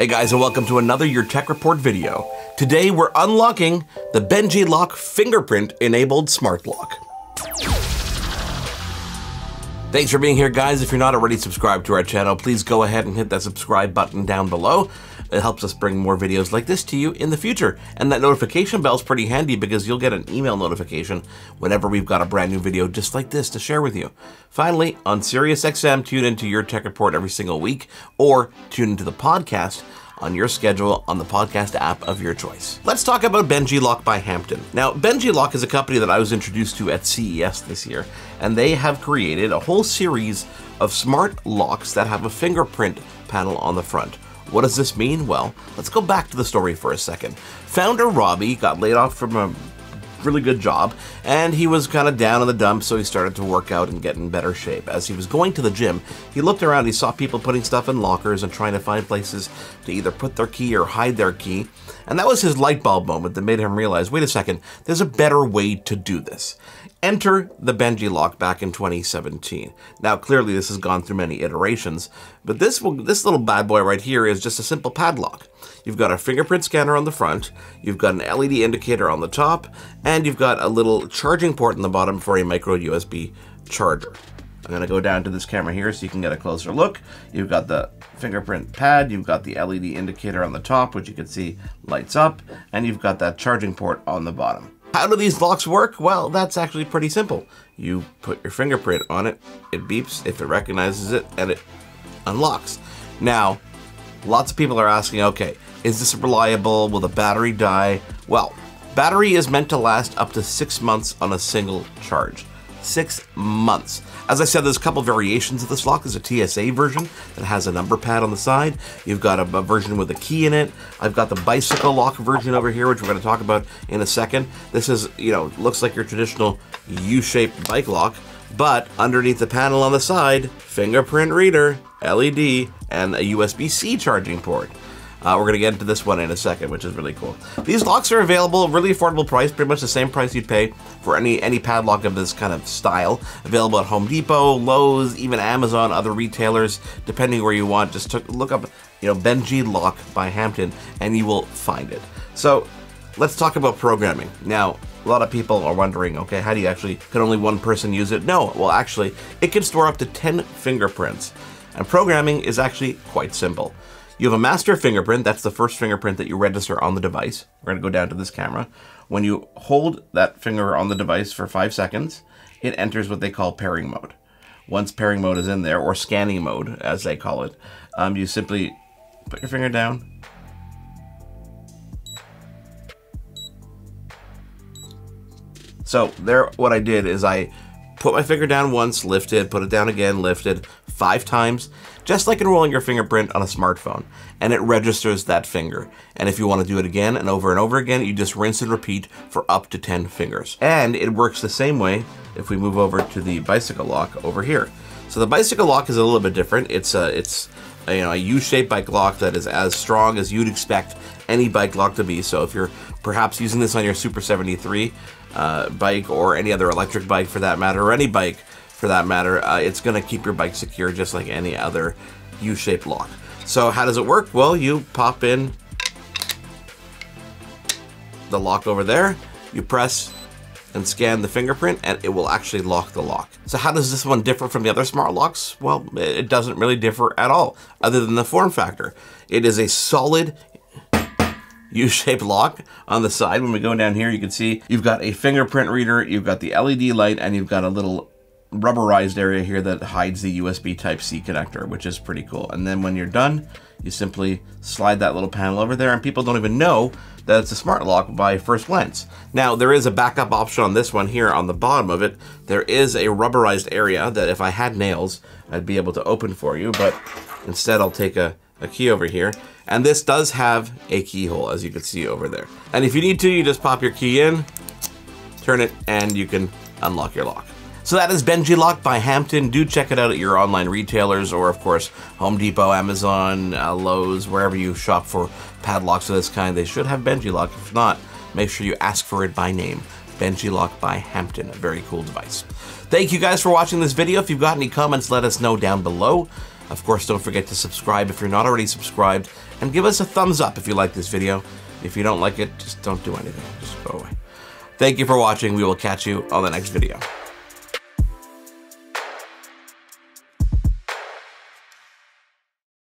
Hey guys and welcome to another Your Tech Report video. Today we're unlocking the Benjilock fingerprint enabled smart lock. Thanks for being here guys. If you're not already subscribed to our channel, please go ahead and hit that subscribe button down below. It helps us bring more videos like this to you in the future. And that notification bell is pretty handy because you'll get an email notification whenever we've got a brand new video just like this to share with you. Finally, on SiriusXM, tune into your tech report every single week or tune into the podcast on your schedule on the podcast app of your choice. Let's talk about Benjilock by Hampton. Now, Benjilock is a company that I was introduced to at CES this year, and they have created a whole series of smart locks that have a fingerprint panel on the front. What does this mean? Well, let's go back to the story for a second. Founder Robbie got laid off from a really good job, and he was kind of down in the dumps, so he started to work out and get in better shape. As he was going to the gym, he looked around, he saw people putting stuff in lockers and trying to find places to either put their key or hide their key, and that was his light bulb moment that made him realize, wait a second, there's a better way to do this. Enter the Benjilock back in 2017. Now, clearly this has gone through many iterations, but this will, this little bad boy right here is just a simple padlock. You've got a fingerprint scanner on the front, you've got an LED indicator on the top, and you've got a little charging port in the bottom for a micro USB charger. I'm to go down to this camera here so you can get a closer look. You've got the fingerprint pad, you've got the LED indicator on the top, which you can see lights up, and you've got that charging port on the bottom. How do these locks work? Well, that's actually pretty simple. You put your fingerprint on it, it beeps if it recognizes it, and it unlocks. Now, lots of people are asking, okay, is this reliable? Will the battery die? Well, battery is meant to last up to six months on a single charge six months. As I said, there's a couple variations of this lock. There's a TSA version that has a number pad on the side. You've got a, a, version with a key in it. I've got the bicycle lock version over here, which we're going to talk about in a second. This is, you know, looks like your traditional U-shaped bike lock, but underneath the panel on the side, fingerprint reader, LED, and a USB-C charging port. Uh, we're going to get into this one in a second, which is really cool. These locks are available, really affordable price, pretty much the same price you'd pay for any any padlock of this kind of style. Available at Home Depot, Lowe's, even Amazon, other retailers, depending where you want. Just took, look up, you know, Benjilock by Hampton, and you will find it. So let's talk about programming. Now, a lot of people are wondering, okay, how do you actually, can only one person use it? No, well actually, it can store up to 10 fingerprints. And programming is actually quite simple. You have a master fingerprint. That's the first fingerprint that you register on the device. We're going to go down to this camera. When you hold that finger on the device for five seconds, it enters what they call pairing mode. Once pairing mode is in there, or scanning mode, as they call it, um, you simply put your finger down. So there, what I did is I put my finger down once, lifted, put it down again, lifted, five times, just like enrolling your fingerprint on a smartphone, and it registers that finger. And if you want to do it again and over and over again, you just rinse and repeat for up to 10 fingers. And it works the same way if we move over to the bicycle lock over here. So the bicycle lock is a little bit different. It's a, it's a, you know, a U-shaped bike lock that is as strong as you'd expect any bike lock to be. So if you're perhaps using this on your Super 73 uh, bike or any other electric bike for that matter, or any bike for that matter, uh, it's going to keep your bike secure just like any other U-shaped lock. So how does it work? Well, you pop in the lock over there, you press and scan the fingerprint and it will actually lock the lock. So how does this one differ from the other smart locks? Well, it doesn't really differ at all other than the form factor. It is a solid U-shaped lock on the side. When we go down here, you can see you've got a fingerprint reader, you've got the LED light, and you've got a little rubberized area here that hides the USB Type-C connector, which is pretty cool. And then when you're done, you simply slide that little panel over there and people don't even know that it's a smart lock by first glance. Now, there is a backup option on this one here on the bottom of it. There is a rubberized area that if I had nails, I'd be able to open for you, but instead I'll take a, a key over here. And this does have a keyhole, as you can see over there. And if you need to, you just pop your key in, turn it, and you can unlock your lock. So that is Benjilock by Hampton. Do check it out at your online retailers or, of course, Home Depot, Amazon, uh, Lowe's, wherever you shop for padlocks of this kind. They should have Benjilock. If not, make sure you ask for it by name. Benjilock by Hampton, a very cool device. Thank you guys for watching this video. If you've got any comments, let us know down below. Of course, don't forget to subscribe if you're not already subscribed, and give us a thumbs up if you like this video. If you don't like it, just don't do anything. Just go away. Thank you for watching. We will catch you on the next video.